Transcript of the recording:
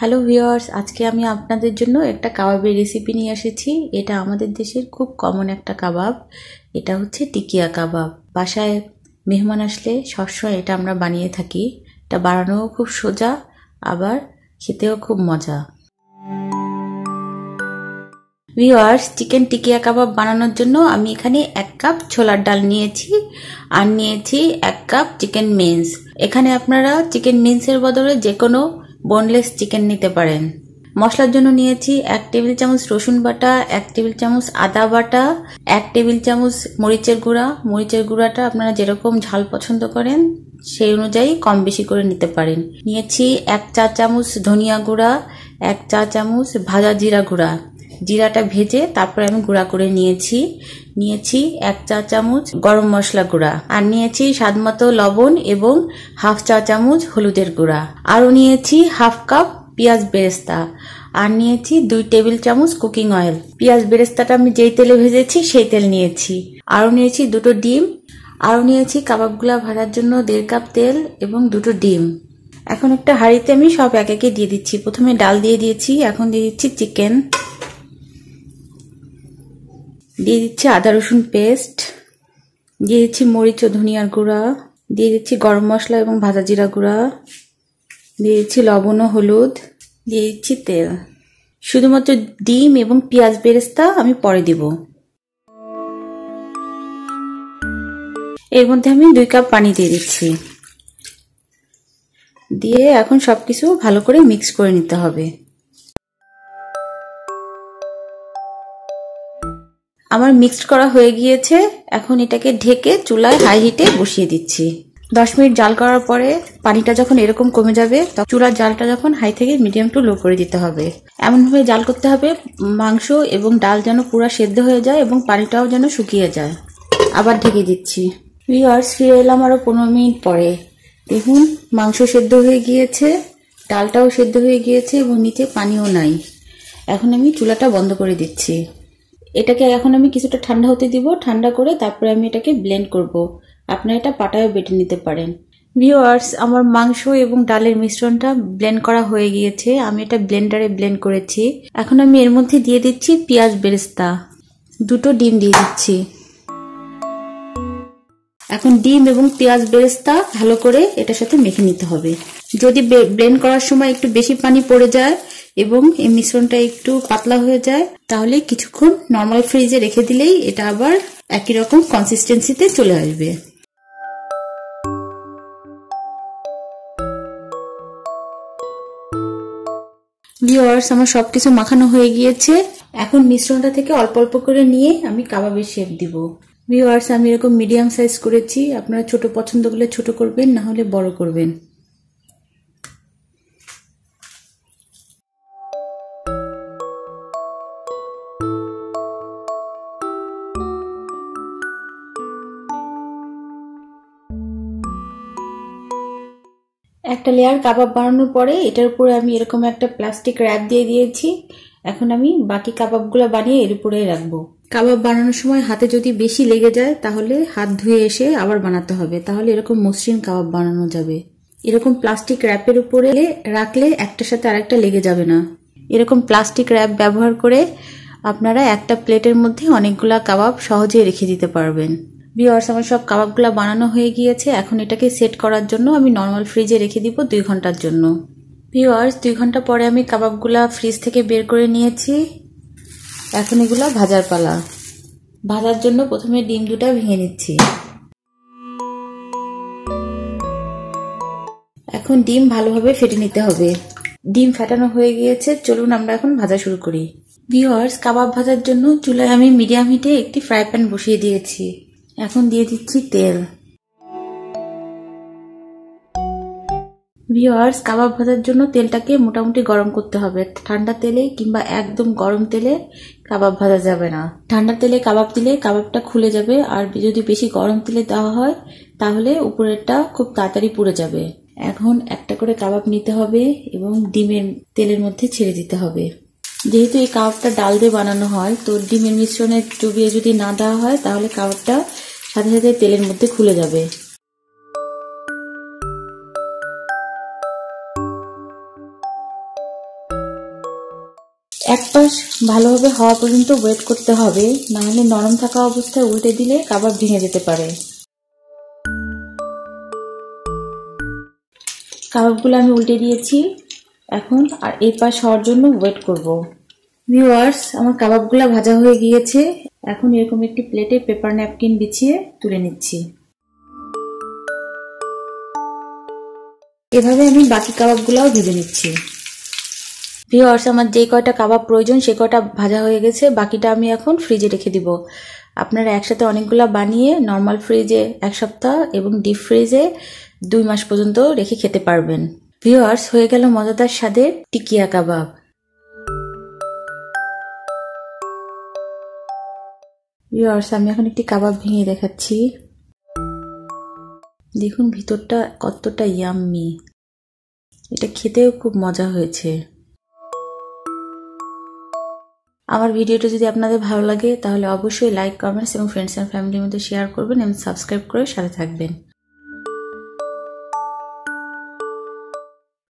Hello viewers আজকে আমি আপনাদের জন্য একটা কাবাবের রেসিপি নিয়ে এসেছি। এটা আমাদের দেশের খুব কমন একটা কাবাব। এটা হচ্ছে টিকিয়া কাবাব। বাসায় মেহমান আসলে সবসময় এটা আমরা বানিয়ে থাকি। এটা বানানোও খুব সোজা, আবার খেতেও খুব মজা। ভিওয়ার্স চিকেন টিকিয়া কাবাব বানানোর জন্য আমি এখানে এক কাপ ছোলার ডাল নিয়েছি আর নিয়েছি এক কাপ চিকেন মিন্স এখানে আপনারা চিকেন মিন্সের বদলে যে কোনো বোনলেস চিকেন নিতে পারেন। মশলার জন্য নিয়েছি এক টেবিল চামচ রসুন বাটা, এক টেবিল চামচ আদা বাটা, এক টেবিল চামচ মরিচের গুঁড়া। মরিচের গুঁড়াটা আপনারা যেরকম ঝাল পছন্দ করেন, সেই অনুযায়ী কম বেশি করে নিতে পারেন। নিয়েছি এক চা চামচ ধনিয়া গুঁড়া, এক চা চামচ ভাজা জিরা গুঁড়া। জিরাটা ভেজে তারপরে আমি গুঁড়া করে নিয়েছি। নিয়েছি এক চা চামচ গরম মশলা গুঁড়া। আর নিয়েছি স্বাদ মতো লবণ এবং হাফ চা চামচ হলুদের গুঁড়া। আরও নিয়েছি হাফ কাপ পেঁয়াজ বেরেস্তা। আর নিয়েছি দুই টেবিল চামচ কুকিং অয়েল। পেঁয়াজ বেরেস্তাটা আমি যেই তেলে ভেজেছি সেই তেল নিয়েছি। আরও নিয়েছি দুটো ডিম। আরও নিয়েছি কাবাবগুলা ভাজার জন্য দেড় কাপ তেল এবং দুটো ডিম। এখন একটা হাঁড়িতে আমি সব এক একে দিয়ে দিচ্ছি। প্রথমে ডাল দিয়ে দিয়েছি, এখন দিয়ে দিচ্ছি চিকেন। দিয়ে দিচ্ছি আদা রসুন পেস্ট, দিয়ে দিচ্ছি মরিচ ও ধনিয়ার গুঁড়া, দিয়ে দিচ্ছি গরম মশলা এবং ভাজা জিরা গুঁড়া, দিয়ে দিচ্ছি লবণ ও হলুদ, দিয়ে দিচ্ছি তেল। শুধুমাত্র ডিম এবং পেঁয়াজ বেরেস্তা আমি পরে দিব। এর মধ্যে আমি দুই কাপ পানি দিয়ে দিচ্ছি। দিয়ে এখন সবকিছু ভালো করে মিক্স করে নিতে হবে। আমার মিক্সড করা হয়ে গিয়েছে। এখন এটাকে ঢেকে চুলায় হাই হিটে বসিয়ে দিচ্ছি। দশ মিনিট জাল করার পরে পানিটা যখন এরকম কমে যাবে, তখন চুলার জালটা যখন হাই থেকে মিডিয়াম টু লো করে দিতে হবে। এমনভাবে জাল করতে হবে, মাংস এবং ডাল যেন পুরো সেদ্ধ হয়ে যায় এবং পানিটাও যেন শুকিয়ে যায়। আবার ঢেকে দিচ্ছি। ভিওয়ার্স ফিরে এলাম আরও পনেরো মিনিট পরে। দেখুন, মাংস সেদ্ধ হয়ে গিয়েছে, ডালটাও সেদ্ধ হয়ে গিয়েছে এবং নিচে পানিও নাই। এখন আমি চুলাটা বন্ধ করে দিচ্ছি। এটাকে এখন আমি কিছুটা ঠান্ডা হতে দিব, ঠান্ডা করে তারপরে আমি এটাকে ব্লেন্ড করব। আপনারা এটা পাটায়ও বেটে নিতে পারেন। ভিওয়ার্স আমার মাংস এবং ডালের মিশ্রণটা ব্লেন্ড করা হয়ে গিয়েছে। আমি এটা ব্লেন্ডারে ব্লেন্ড করেছি। এখন আমি এর মধ্যে দিয়ে দিচ্ছি পেঁয়াজ বেরেস্তা। দুটো ডিম দিয়ে দিচ্ছি। এখন ডিম এবং পেঁয়াজ বেরেস্তা ভালো করে এটার সাথে মেখে নিতে হবে। যদি ব্লেন্ড করার সময় একটু বেশি পানি পড়ে যায় এবং এই মিশ্রণটা একটু পাতলা হয়ে যায়, তাহলে কিছুক্ষণ নর্মাল ফ্রিজে রেখে দিলেই এটা আবার একই রকম কনসিস্টেন্সিতে চলে আসবে। ভিওয়ার্স আমার সবকিছু মাখানো হয়ে গিয়েছে। এখন মিশ্রণটা থেকে অল্প অল্প করে নিয়ে আমি কাবাবের শেপ দিব। ভিওয়ার্স আমি এরকম মিডিয়াম সাইজ করেছি। আপনারা ছোট পছন্দ করলে ছোট করবেন, না হলে বড় করবেন। একটা লেয়ার কাবাব বানানোর পরে এটার উপরে আমি এরকম একটা প্লাস্টিক র্যাপ দিয়ে দিয়েছি। এখন আমি বাকি কাবাবগুলো বানিয়ে এর উপরে রাখব। কাবাব বানানোর সময় হাতে যদি বেশি লেগে যায়, তাহলে হাত ধুয়ে এসে আবার বানাতে হবে। তাহলে এরকম মসৃণ কাবাব বানানো যাবে। এরকম প্লাস্টিক র্যাপের উপরে রাখলে একটার সাথে আরেকটা লেগে যাবে না। এরকম প্লাস্টিক র্যাপ ব্যবহার করে আপনারা একটা প্লেটের মধ্যে অনেকগুলা কাবাব সহজে রেখে দিতে পারবেন। বিয়ার্স আমার সব কাবাবগুলো বানানো হয়ে গিয়েছে। এখন এটাকে সেট করার জন্য আমি নর্মাল ফ্রিজে রেখে দিব দুই ঘণ্টার জন্য। ভিওয়ার্স দুই ঘণ্টা পরে আমি কাবাবগুলা ফ্রিজ থেকে বের করে নিয়েছি। এখন এগুলো ভাজার পালা। ভাজার জন্য প্রথমে ডিম দুটা ভেঙে নিচ্ছি। এখন ডিম ভালোভাবে ফেটে নিতে হবে। ডিম ফেটানো হয়ে গিয়েছে, চলুন আমরা এখন ভাজা শুরু করি। ভিওয়ার্স কাবাব ভাজার জন্য চুলায় আমি মিডিয়াম হিটে একটি ফ্রাই প্যান বসিয়ে দিয়েছি। এখন দিয়ে দিচ্ছি তেল। ভিওয়ার্স কাবাব ভাজার জন্য তেলটাকে মোটামুটি গরম করতে হবে। ঠান্ডা তেলে কিংবা একদম গরম তেলে কাবাব ভাজা যাবে না। ঠান্ডা তেলে কাবাব দিলে কাবাবটা খুলে যাবে আর যদি বেশি গরম তেলে দেওয়া হয়, তাহলে উপরেরটা খুব তাড়াতাড়ি পুড়ে যাবে। এখন একটা করে কাবাব নিতে হবে এবং ডিমের তেলের মধ্যে ছেড়ে দিতে হবে। যেহেতু এই কাবাবটা ডাল দিয়ে বানানো হয়, তো ডিমের মিশ্রণে চুবিয়ে যদি না দেওয়া হয়, তাহলে কাবাবটা সাথে সাথে তেলের মধ্যে খুলে যাবে। এক পাশ ভালোভাবে হওয়া পর্যন্ত ওয়েট করতে হবে, নাহলে নরম থাকা অবস্থায় উল্টে দিলে কাবাব ভেঙে যেতে পারে। কাবাবগুলো আমি উল্টে দিয়েছি। এখন আর এই পাশ হওয়ার জন্য ওয়েট করব। ভিউয়ার্স আমার কাবাবগুলো ভাজা হয়ে গিয়েছে। এখন এরকম একটি প্লেটে পেপার ন্যাপকিন বিছিয়ে তুলে নিচ্ছি। এভাবে আমি বাকি কাবাবগুলোও ভেজে নিচ্ছি। ভিওয়ার্স আমার যে কয়টা কাবাব প্রয়োজন, সে কয়টা ভাজা হয়ে গেছে, বাকিটা আমি এখন ফ্রিজে রেখে দিব। আপনারা একসাথে অনেকগুলো বানিয়ে নর্মাল ফ্রিজে এক সপ্তাহ এবং ডিপ ফ্রিজে দুই মাস পর্যন্ত রেখে খেতে পারবেন। ভিওয়ার্স হয়ে গেল মজাদার স্বাদের টিকিয়া কাবাব। ভিওয়ার্স আমি এখন একটি কাবাব ভেঙে দেখাচ্ছি। দেখুন, ভিতরটা কতটা ইয়াম্মি। এটা খেতেও খুব মজা হয়েছে। আমার ভিডিওটা যদি আপনাদের ভালো লাগে, তাহলে অবশ্যই লাইক কমেন্টস এবং ফ্রেন্ডস অ্যান্ড ফ্যামিলির মধ্যে শেয়ার করবেন এবং সাবস্ক্রাইব করে সাথে থাকবেন।